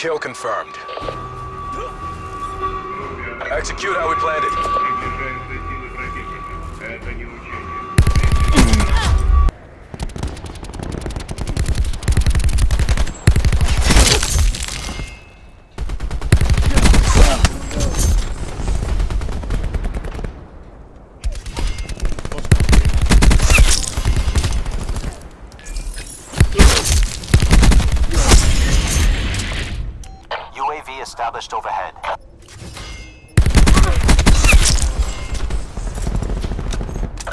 Kill confirmed. Execute how we planned it. established overhead.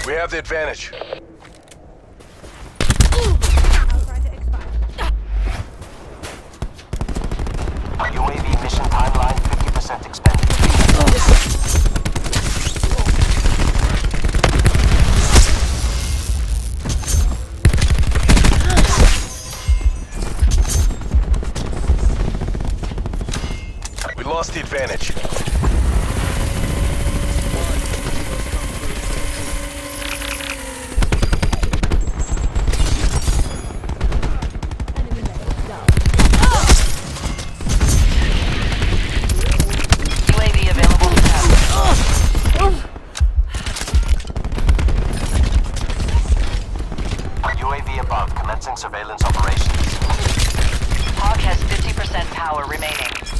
We have the advantage. UAV mission timeline 50% advantage. surveillance operations. Hawk has 50% power remaining.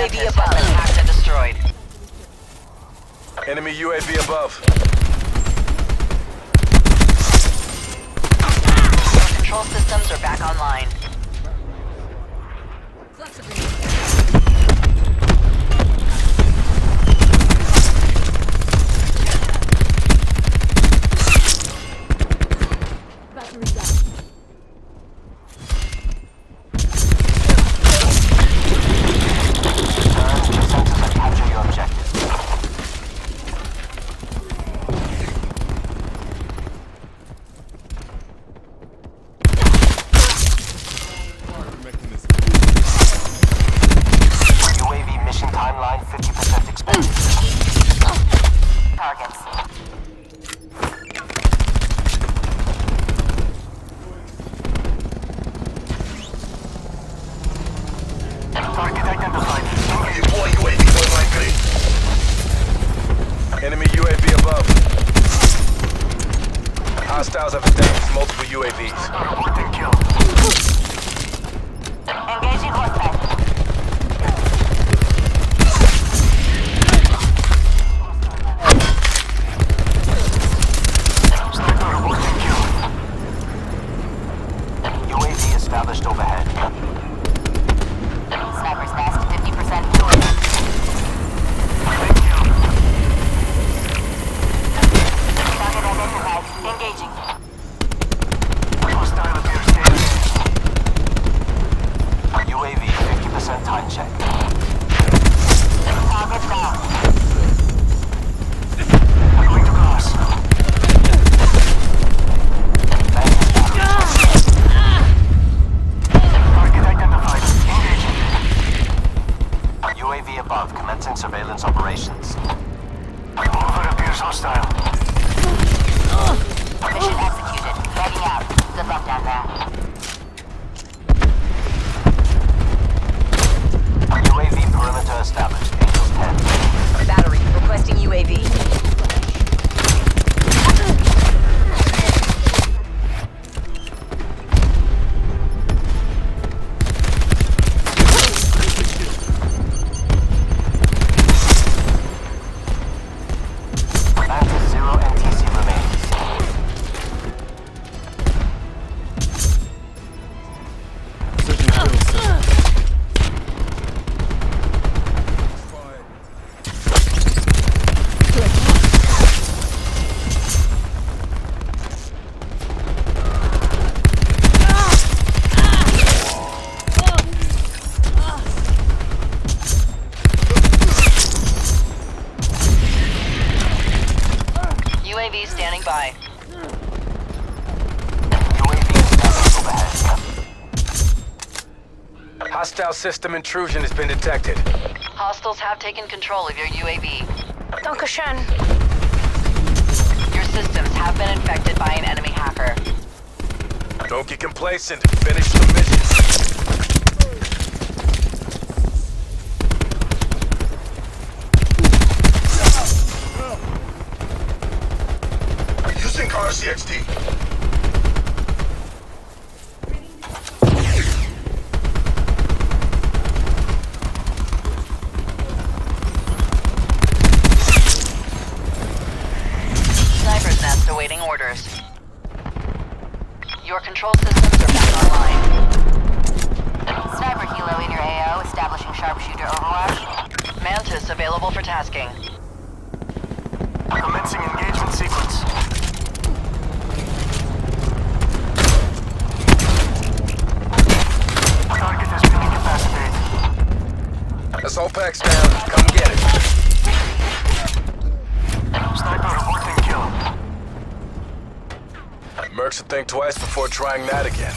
UAV above. Enemy UAV above. Hostiles have advanced multiple UAVs. One kill. hostile. Mission executed. Heading out. Good luck down there. UAV perimeter established. Angels 10. Battery. Requesting UAV. UAV standing by. Hostile system intrusion has been detected. Hostiles have taken control of your UAV. Dankeschön. Your systems have been infected by an enemy hacker. Don't get complacent. Finish the mission. RCXD. Sniper's awaiting orders. Your control systems are back online. Sniper Helo in your AO, establishing sharpshooter overwatch. Mantis available for tasking. Commencing engagement sequence. Assault pack's down. Come get it. Sniper reporting kill. Mercs will think twice before trying that again.